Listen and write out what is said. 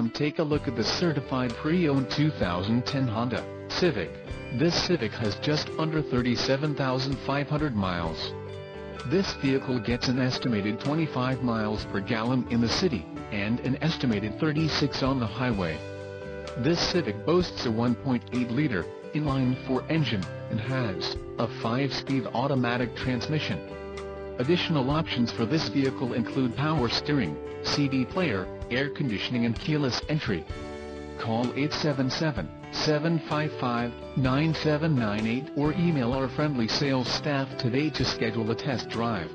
come take a look at the certified pre-owned 2010 Honda Civic. This Civic has just under 37,500 miles. This vehicle gets an estimated 25 miles per gallon in the city, and an estimated 36 on the highway. This Civic boasts a 1.8-liter, inline-four engine, and has a 5-speed automatic transmission. Additional options for this vehicle include power steering, CD player, air conditioning and keyless entry. Call 877-755-9798 or email our friendly sales staff today to schedule a test drive.